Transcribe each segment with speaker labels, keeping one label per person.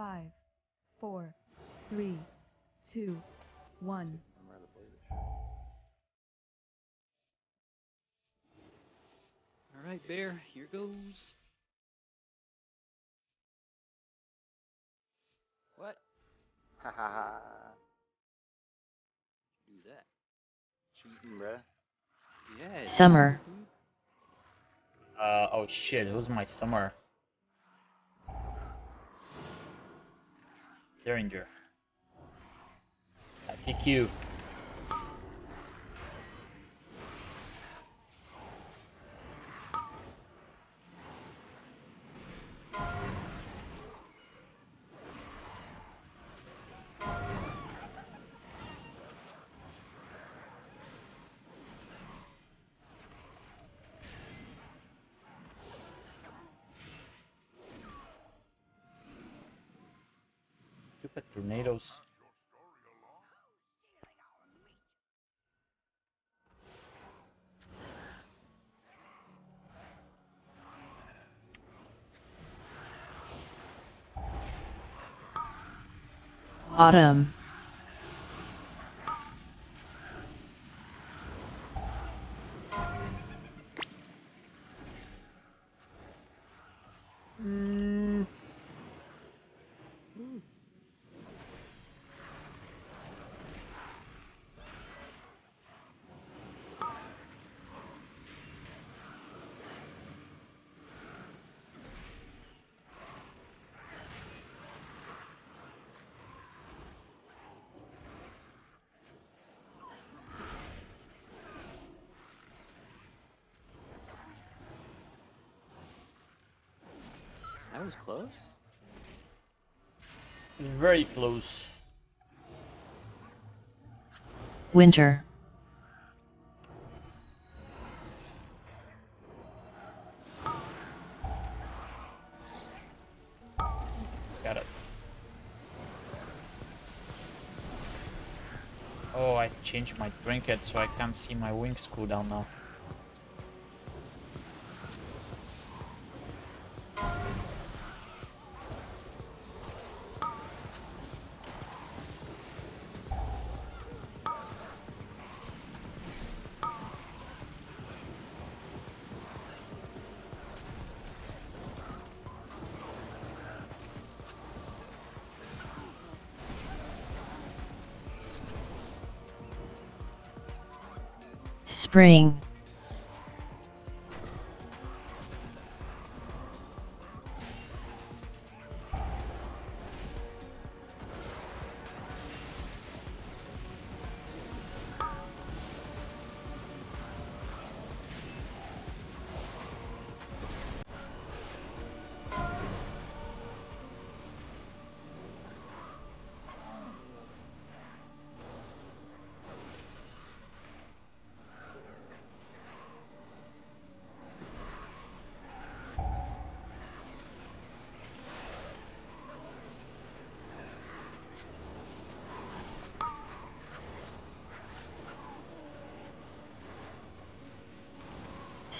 Speaker 1: Five, four, three, two, one.
Speaker 2: I'm ready to play this shit.
Speaker 3: Alright, Bear, here goes. What?
Speaker 2: Ha ha ha.
Speaker 3: Do that.
Speaker 2: Cheating, bruh.
Speaker 3: Yeah.
Speaker 4: Summer.
Speaker 5: Uh, oh shit, who's my summer? Derringer. I pick you. Stupid tornadoes.
Speaker 4: Autumn.
Speaker 3: Was close.
Speaker 5: Very close.
Speaker 4: Winter.
Speaker 5: Got it. Oh, I changed my trinket so I can't see my wings cooldown now.
Speaker 4: Spring.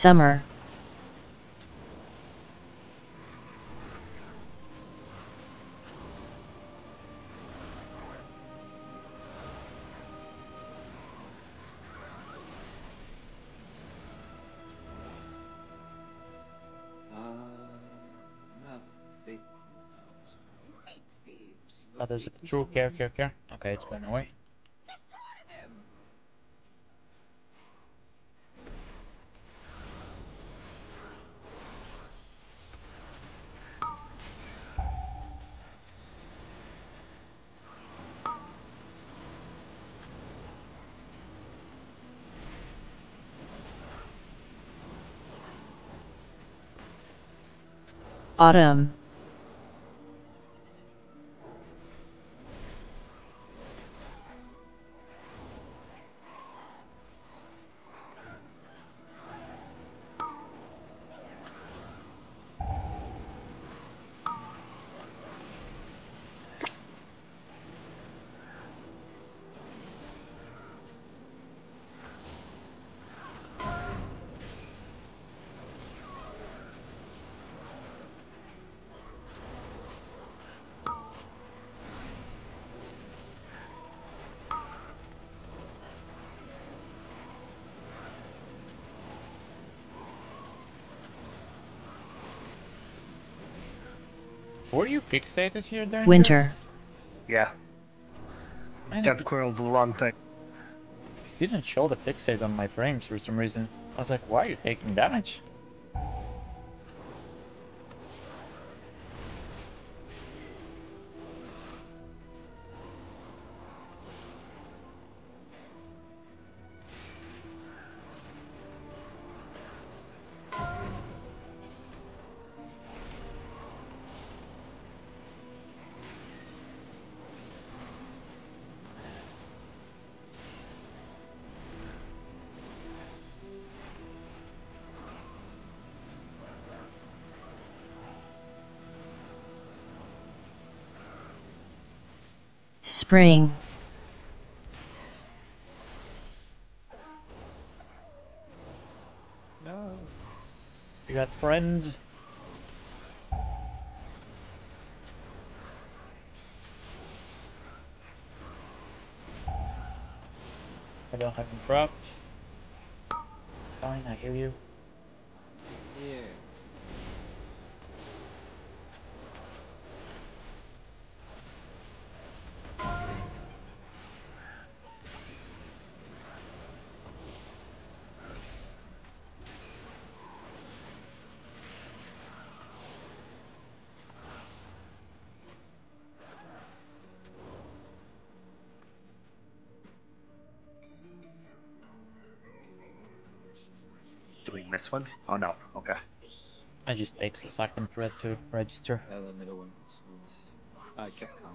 Speaker 4: Summer.
Speaker 3: Uh, nothing else.
Speaker 5: Oh, there's a true care, care, care. Okay, it's going away.
Speaker 4: Autumn.
Speaker 5: Were you fixated here, Danger?
Speaker 4: Winter.
Speaker 6: Yeah,
Speaker 5: Man,
Speaker 6: Death
Speaker 5: it
Speaker 6: Coil the wrong thing.
Speaker 5: didn't show the fixate on my frames for some reason. I was like, why are you taking damage?
Speaker 4: Spring.
Speaker 3: No.
Speaker 5: You got friends? I don't have him dropped. Fine, I hear you.
Speaker 2: Do we miss one? Oh no. Okay.
Speaker 5: I just takes the second thread to register.
Speaker 3: Yeah, the middle one. is- is- I kept one.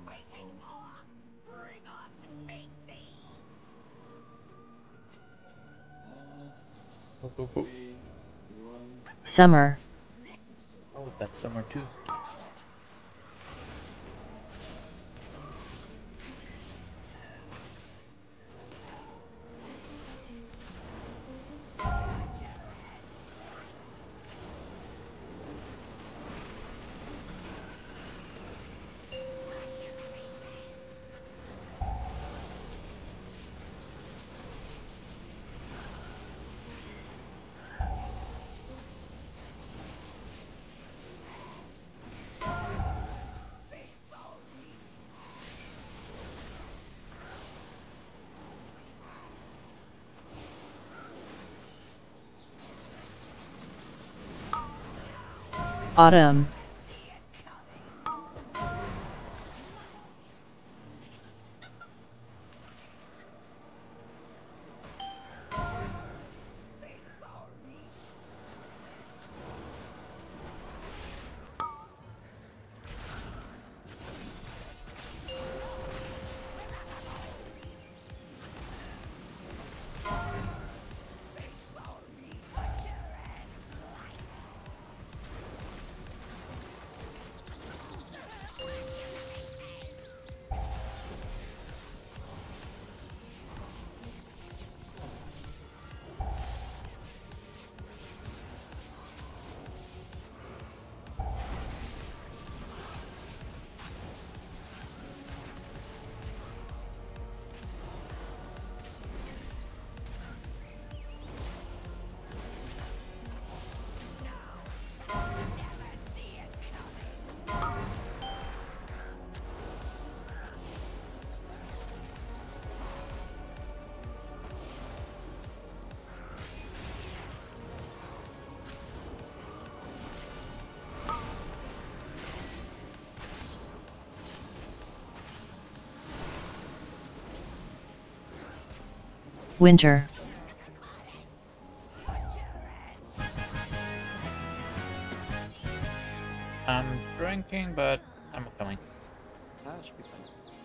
Speaker 4: Summer.
Speaker 5: Oh, that's summer too.
Speaker 4: Autumn. Winter.
Speaker 5: I'm drinking, but I'm coming.
Speaker 3: Ah, should be fine.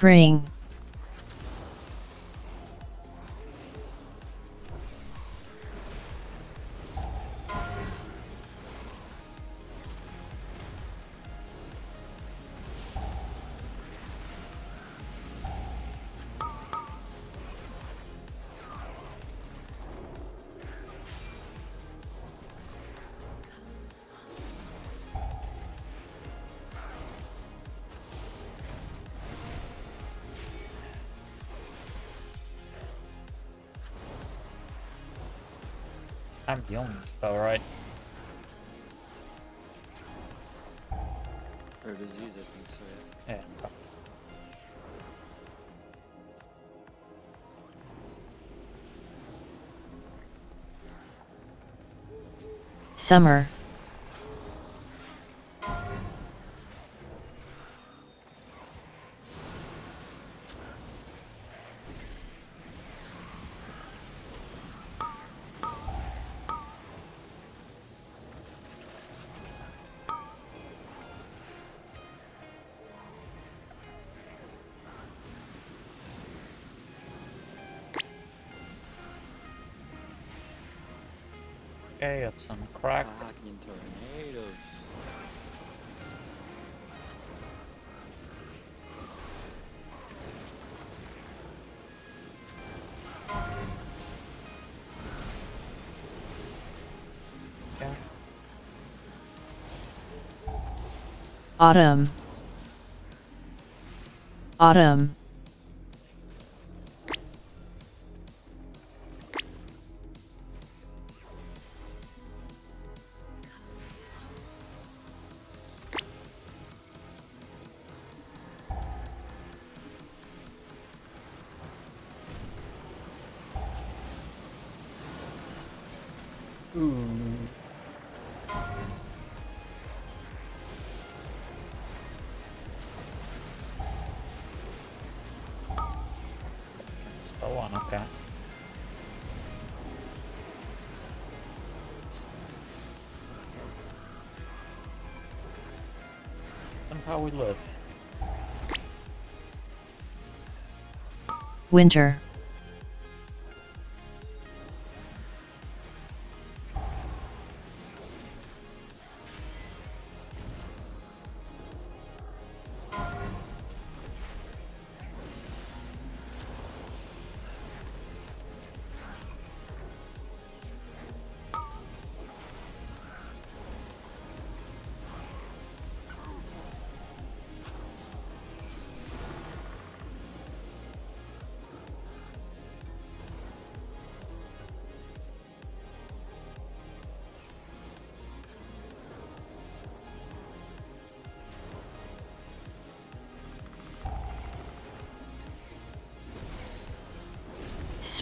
Speaker 4: Spring.
Speaker 5: I'm the only spell, right?
Speaker 3: Or disease, I think so, yeah.
Speaker 5: Yeah.
Speaker 4: Summer.
Speaker 5: Okay, got some crack.
Speaker 3: Fucking tornadoes.
Speaker 5: Okay.
Speaker 4: Autumn. Autumn.
Speaker 5: Spell one, okay. And how we live.
Speaker 4: Winter.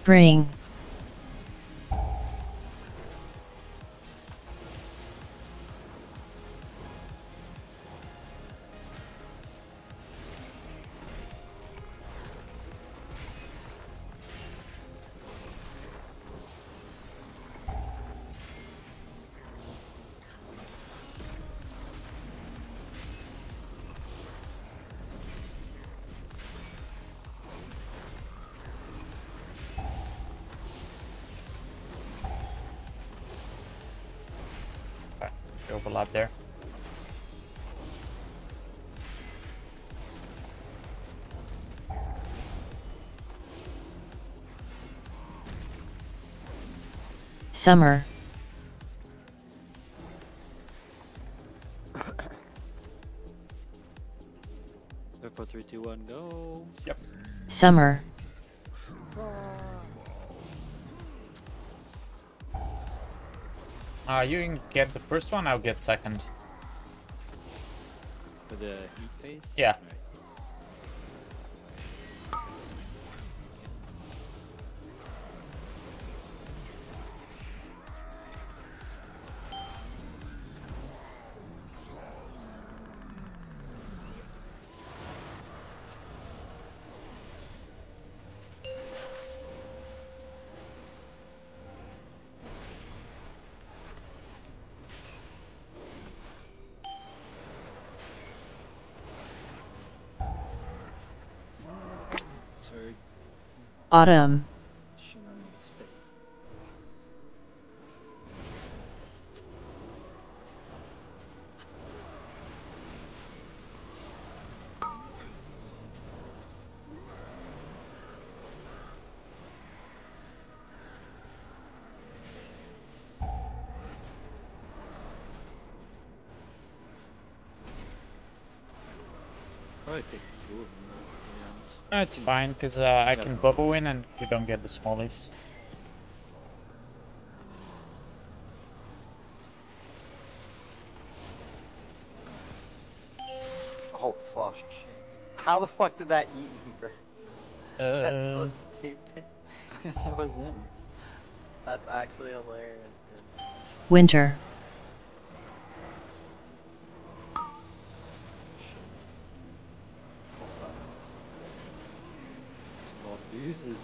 Speaker 4: Spring. Summer.
Speaker 3: Five, four, three, two, one, go.
Speaker 5: Yep.
Speaker 4: Summer.
Speaker 5: Uh, you can get the first one, I'll get second.
Speaker 3: For the heat phase?
Speaker 5: Yeah.
Speaker 4: Autumn.
Speaker 3: Shinran
Speaker 5: that's fine, because uh, I can bubble in and we don't get the smallies.
Speaker 6: Oh, fuck. How the fuck did that eat me, bro? Uh, That's um,
Speaker 5: so
Speaker 6: stupid.
Speaker 3: I was.
Speaker 6: That's actually hilarious.
Speaker 4: Winter.
Speaker 3: Small.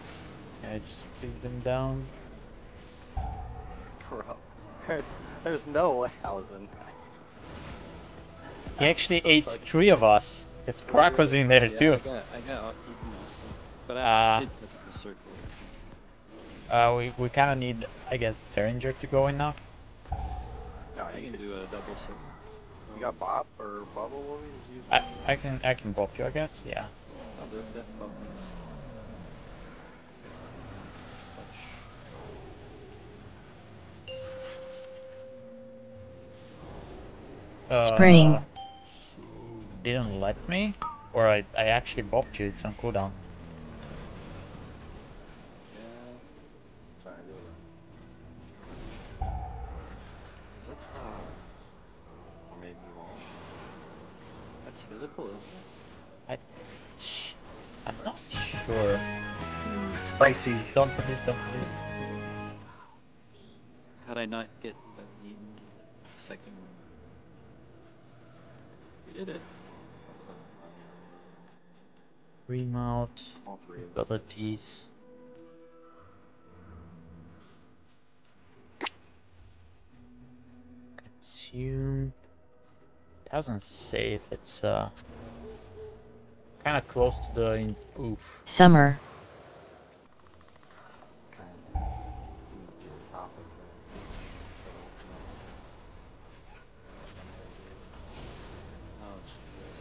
Speaker 5: I just beat them down.
Speaker 6: Bro. There's no way I was in that.
Speaker 5: He actually ate three of us. His Croc was in there
Speaker 3: Yeah,
Speaker 5: too.
Speaker 3: I got, I got out eaten also. But I
Speaker 5: Ah.
Speaker 3: did touch the circle.
Speaker 5: Uh, we, we kind of need, I guess, Derringer to go in now.
Speaker 6: No,
Speaker 3: I
Speaker 6: you,
Speaker 3: can do a double circle.
Speaker 6: you got bop or Bubble? What?
Speaker 5: I, I can I can bop you, I guess. Yeah.
Speaker 3: I'll do it. Death bubble.
Speaker 4: Spring.
Speaker 5: Uh, Didn't let me, or I I actually bopped you. It's on cooldown.
Speaker 3: Yeah.
Speaker 6: Trying to do it. Is it? Uh, or maybe you won't.
Speaker 3: That's physical, isn't it?
Speaker 5: I, I'm not sure.
Speaker 2: Spicy.
Speaker 5: Don't please, don't please.
Speaker 3: Had I not get uh, eaten second one. We did it.
Speaker 5: Remount.
Speaker 6: All three.
Speaker 5: Abilities. Consume. Doesn't say if it's uh kind of close to the in- oof.
Speaker 4: summer,
Speaker 6: Kind of. Do the top of the.
Speaker 3: Oh, jeez.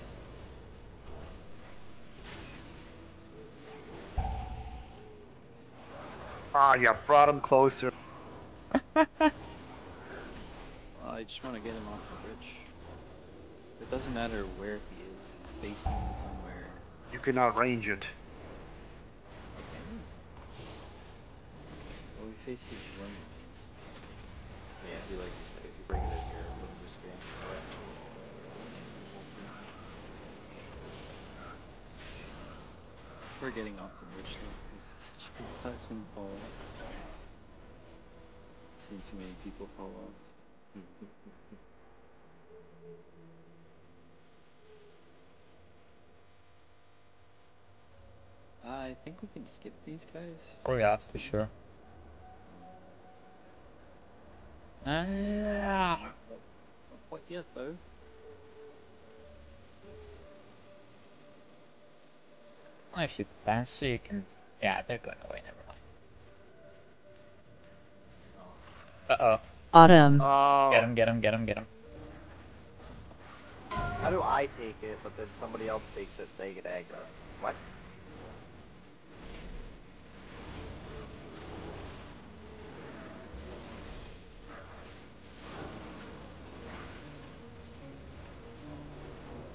Speaker 2: Ah, you brought him closer.
Speaker 3: Well, I just want to get him off the bridge. It doesn't matter where he is. He's facing somewhere.
Speaker 2: You can outrange it.
Speaker 3: Okay. Well, we face his limit.
Speaker 6: Yeah, he like you said, if you bring it in here, it'll just be.
Speaker 3: We're getting off the bridge though, that's him fall. Seen too many people fall off. I think we can skip these guys.
Speaker 5: Oh yeah, for sure. Ah,
Speaker 3: What yet though?
Speaker 5: if you fancy, you can. Yeah, they're going away. Never mind. Uh oh.
Speaker 4: autumn,
Speaker 6: Oh.
Speaker 5: Get him! Get him! Get him! Get him!
Speaker 6: How do I take it, but then somebody else takes it, they get aggro? What?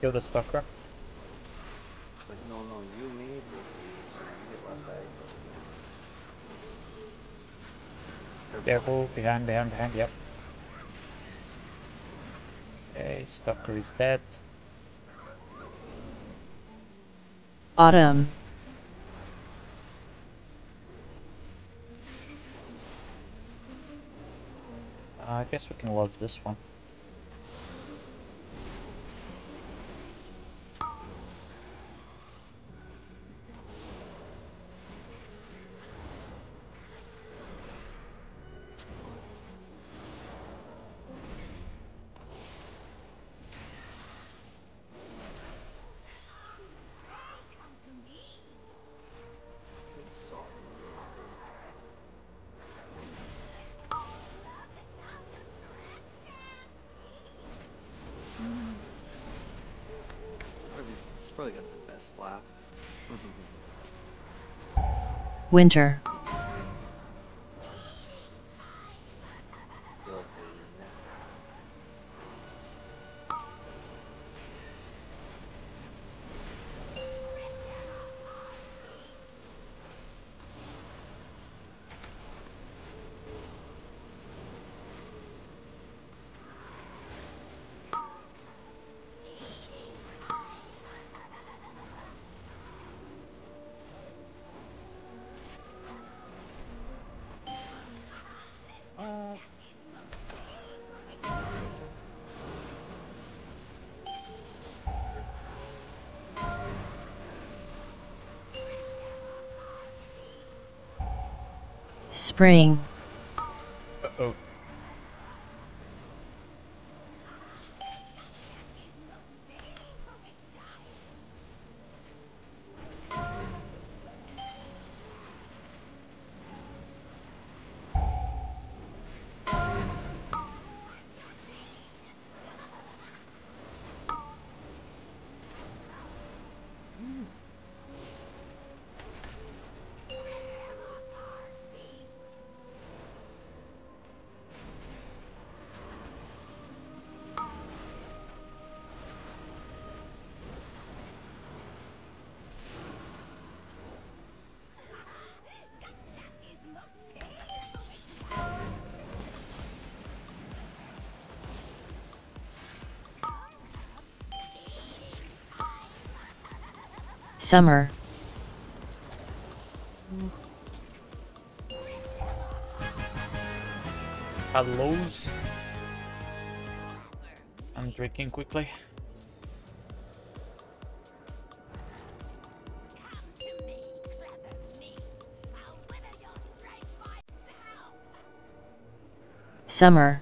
Speaker 5: Kill this fucker.
Speaker 6: It's like, no, no, you need this, so you get less aggro.
Speaker 5: Careful! Behind! Behind! Behind! Yep. Okay, Stalker is dead.
Speaker 4: autumn,
Speaker 5: Uh, I guess we can lose this one.
Speaker 3: Probably, got the best laugh.
Speaker 4: winter, Spring. Summer.
Speaker 5: Hellos. I'm drinking quickly.
Speaker 4: Summer.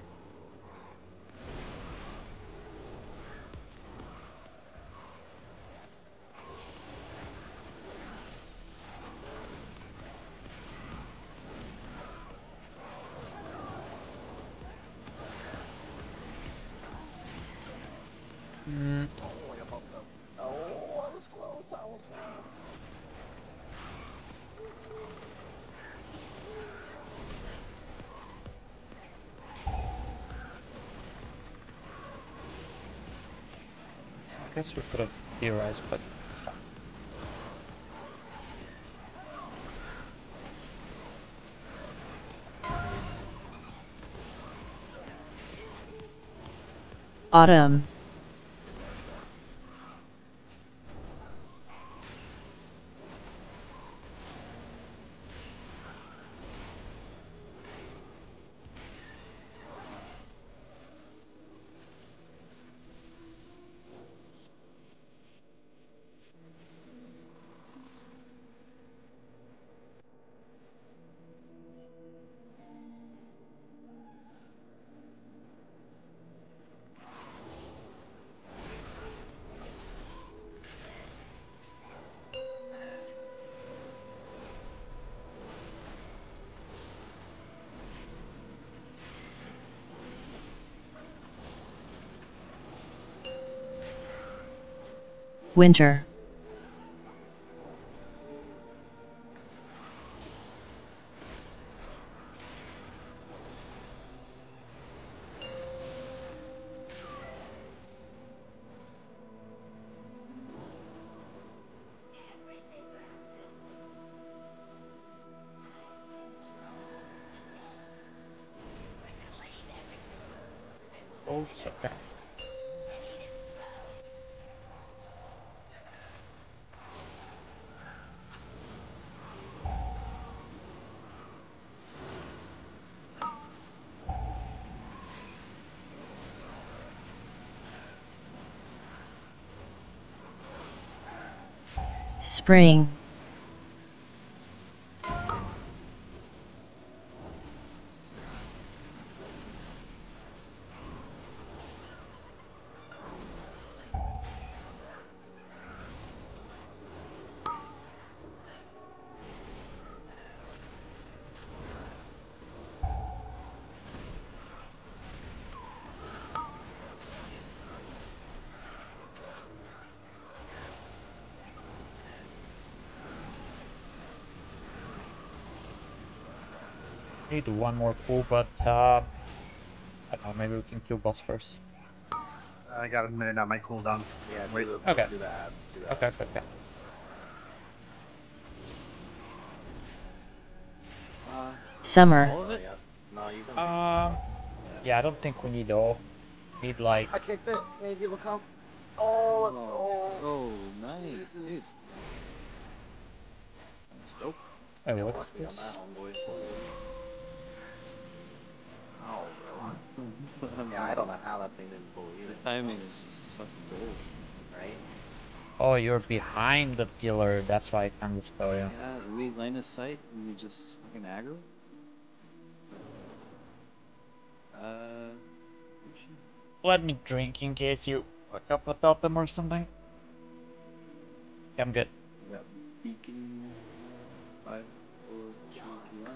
Speaker 5: Mm, I guess we could have theorized, but.
Speaker 4: Autumn. Winter. Spring.
Speaker 5: Need one more pull, but uh, I don't know. Maybe we can kill boss first.
Speaker 2: I got a minute on my cooldowns.
Speaker 6: Yeah,
Speaker 2: Wait.
Speaker 6: do the,
Speaker 5: Okay.
Speaker 6: do the abs. Do the
Speaker 5: Okay, okay, okay.
Speaker 6: Uh,
Speaker 4: Summer.
Speaker 6: all of it? Yeah. No, you can.
Speaker 5: Um, yeah, I don't think we need all. Need like
Speaker 6: I kicked it. Maybe it'll come. Oh, let's go.
Speaker 3: Oh, nice, dude.
Speaker 6: Jesus.
Speaker 3: Nope.
Speaker 5: Wait, what's
Speaker 6: lucky on
Speaker 5: this?
Speaker 6: Oh, really? yeah, I don't know how that thing didn't pull
Speaker 3: you.
Speaker 6: The
Speaker 3: timing is just fucking weird.
Speaker 6: Right?
Speaker 5: Oh, you're behind the pillar, that's why I can't dispel you.
Speaker 3: Yeah, we line of sight and you just fucking aggro? Uh...
Speaker 5: Let me drink in case you fuck up without them or something. Yeah, I'm good.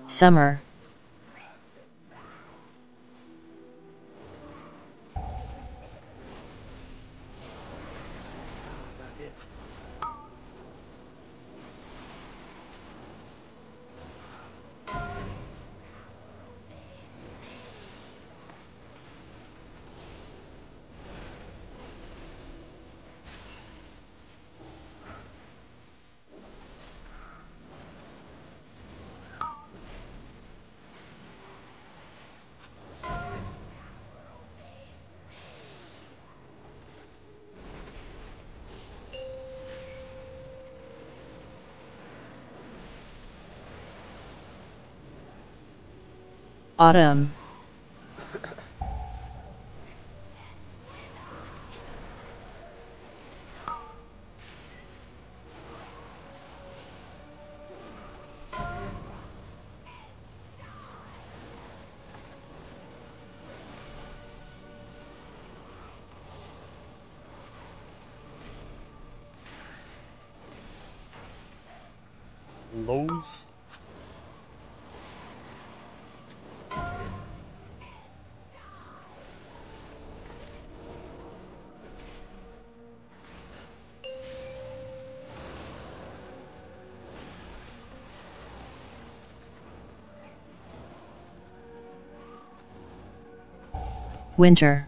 Speaker 4: Summer. Autumn.
Speaker 5: Lows.
Speaker 4: Winter.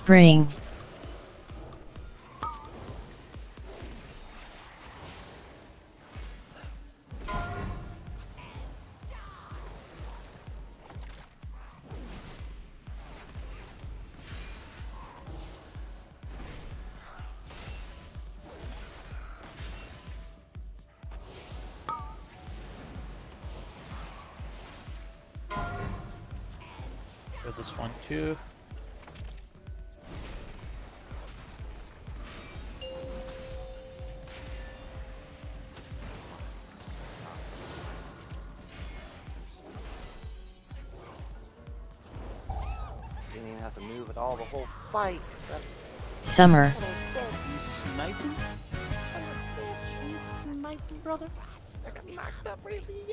Speaker 4: Spring.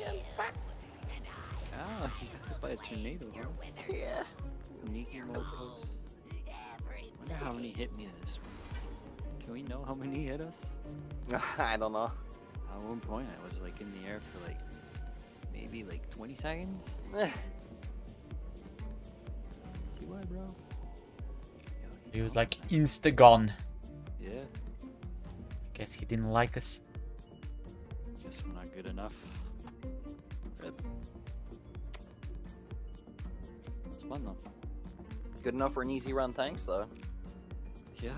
Speaker 6: End. Fuck.
Speaker 3: Ah, he got hit by a tornado, huh?
Speaker 6: Yeah.
Speaker 3: Sneaky mofos. Wonder how many hit me this one. Can we know how many hit us?
Speaker 6: I don't know.
Speaker 3: At one point, I was like in the air for like maybe like 20 seconds. See why, bro? Yo,
Speaker 5: He was like insta gone.
Speaker 3: yeah,
Speaker 5: Guess he didn't like us.
Speaker 3: guess we're not good enough. Rip. It's fun though.
Speaker 6: Good enough for an easy run, thanks, though.
Speaker 3: Yeah,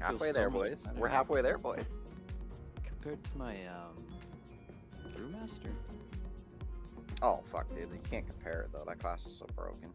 Speaker 6: Halfway there, boys.
Speaker 3: I
Speaker 6: We're halfway there, boys.
Speaker 3: compared to my um, Brewmaster.
Speaker 6: Oh, fuck, dude. You can't compare it, though. That class is so broken.